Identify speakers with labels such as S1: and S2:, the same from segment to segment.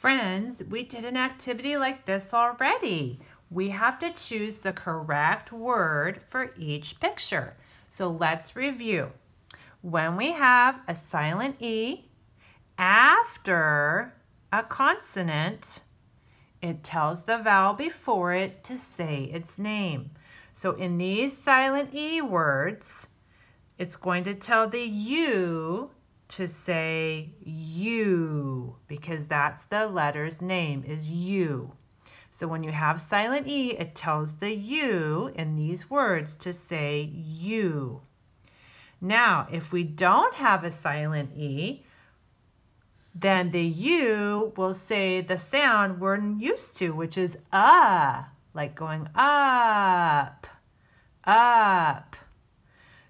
S1: Friends, we did an activity like this already. We have to choose the correct word for each picture. So let's review. When we have a silent E after a consonant, it tells the vowel before it to say its name. So in these silent E words, it's going to tell the U to say you because that's the letter's name is you. So when you have silent E, it tells the U in these words to say you. Now, if we don't have a silent E, then the U will say the sound we're used to, which is uh, like going up, up.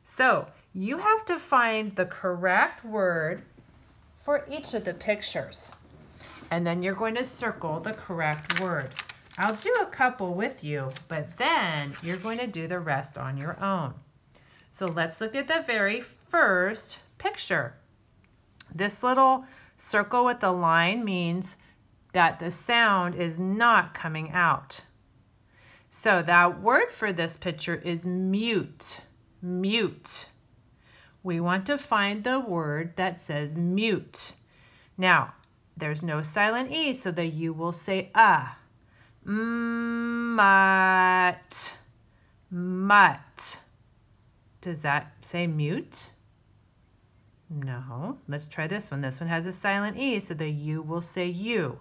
S1: So you have to find the correct word for each of the pictures. And then you're going to circle the correct word. I'll do a couple with you, but then you're going to do the rest on your own. So let's look at the very first picture. This little circle with the line means that the sound is not coming out. So that word for this picture is mute, mute we want to find the word that says mute. Now, there's no silent E, so the U will say ah. Mutt. Mutt. Does that say mute? No. Let's try this one. This one has a silent E, so the U will say U.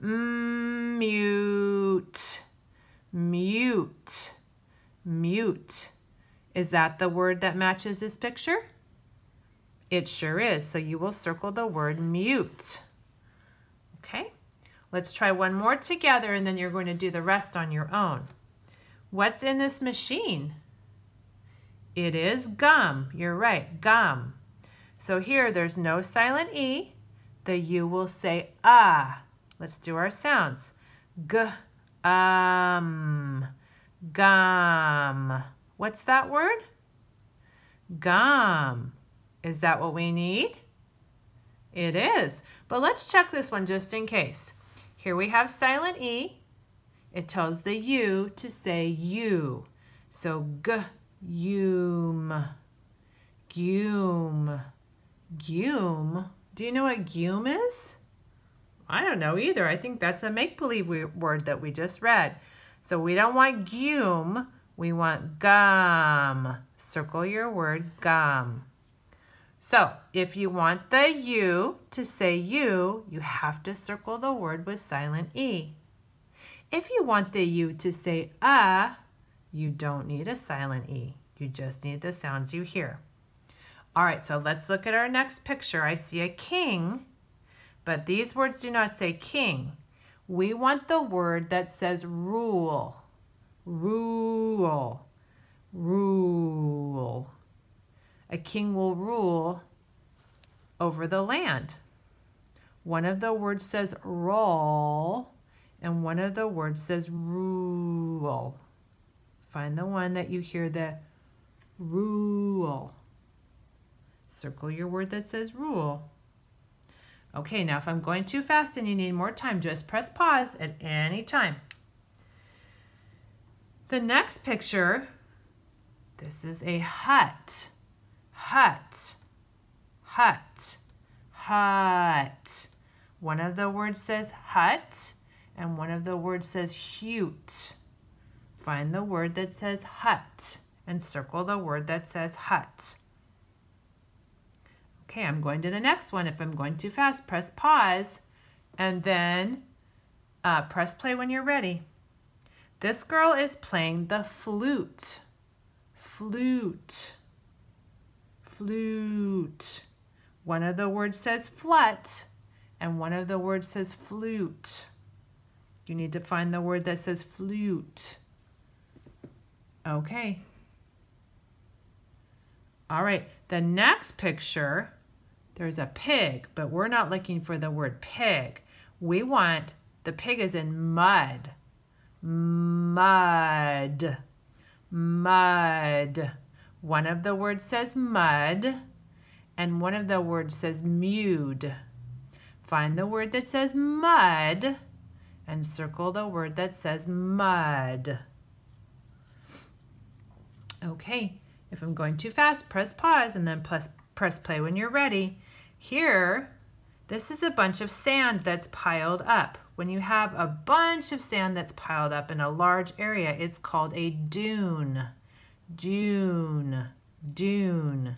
S1: Mute. Mute. Mute. Is that the word that matches this picture? It sure is. So you will circle the word mute. Okay, let's try one more together and then you're going to do the rest on your own. What's in this machine? It is gum. You're right, gum. So here there's no silent E. The U will say ah. Let's do our sounds. G, um, gum. What's that word? Gum. Is that what we need? It is. But let's check this one just in case. Here we have silent E. It tells the U to say you. So g, yum, gume, gume. Do you know what gume is? I don't know either. I think that's a make-believe word that we just read. So we don't want gume. We want gum. Circle your word gum. So if you want the U to say you, you have to circle the word with silent E. If you want the U to say uh, you don't need a silent E. You just need the sounds you hear. All right, so let's look at our next picture. I see a king, but these words do not say king. We want the word that says rule rule, rule. A king will rule over the land. One of the words says roll, and one of the words says rule. Find the one that you hear the rule. Circle your word that says rule. Okay, now if I'm going too fast and you need more time, just press pause at any time. The next picture, this is a hut. Hut. Hut. Hut. One of the words says hut and one of the words says hute. Find the word that says hut and circle the word that says hut. Okay, I'm going to the next one. If I'm going too fast, press pause and then uh, press play when you're ready. This girl is playing the flute. Flute. Flute. One of the words says flut and one of the words says flute. You need to find the word that says flute. Okay. All right, the next picture, there's a pig, but we're not looking for the word pig. We want, the pig is in mud mud, mud. One of the words says mud and one of the words says mewed. Find the word that says mud and circle the word that says mud. Okay, if I'm going too fast, press pause and then press, press play when you're ready. Here, this is a bunch of sand that's piled up. When you have a bunch of sand that's piled up in a large area, it's called a dune. Dune, dune.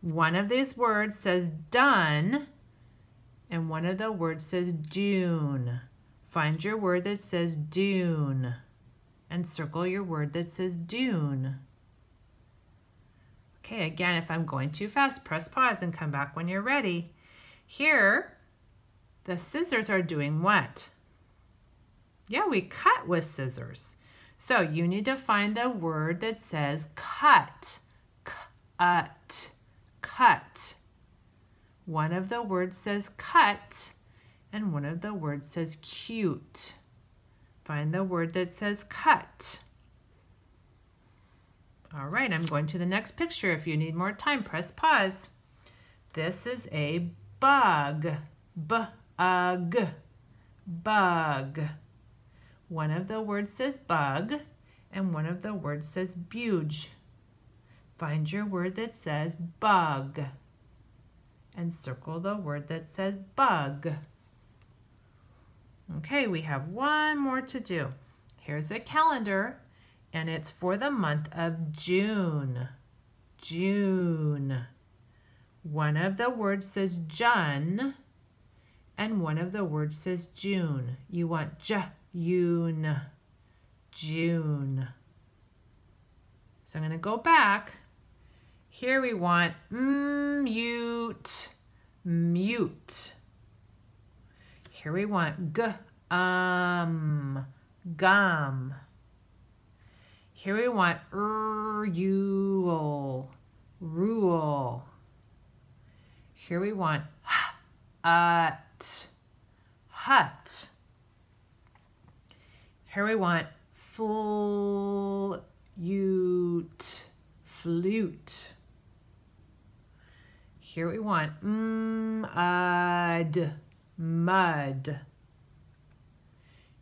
S1: One of these words says done, and one of the words says dune. Find your word that says dune, and circle your word that says dune. Okay, again, if I'm going too fast, press pause and come back when you're ready. Here, the scissors are doing what? Yeah, we cut with scissors. So you need to find the word that says cut. Cut. Cut. One of the words says cut and one of the words says cute. Find the word that says cut. All right, I'm going to the next picture. If you need more time, press pause. This is a bug. B-ug. Bug. One of the words says bug, and one of the words says buge. Find your word that says bug, and circle the word that says bug. Okay, we have one more to do. Here's a calendar and it's for the month of June. June. One of the words says Jun, and one of the words says June. You want J, June, June. So I'm going to go back. Here we want mute, mute. Here we want g, um, gum. Here we want rule, rule. Here we want hut, hut. Here we want flute, flute. Here we want mm, mud, mud.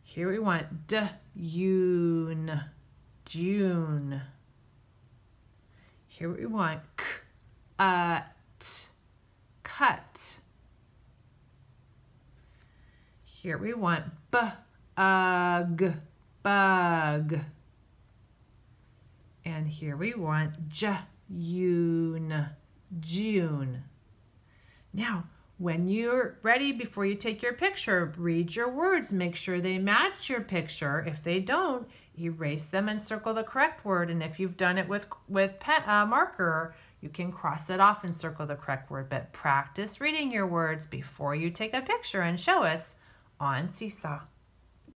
S1: Here we want dune, June. Here we want k, cut. Here we want b, ug, bug. And here we want June, June. Now, when you're ready, before you take your picture, read your words. Make sure they match your picture. If they don't, erase them and circle the correct word. And if you've done it with, with pen, uh, marker, you can cross it off and circle the correct word. But practice reading your words before you take a picture and show us on Seesaw.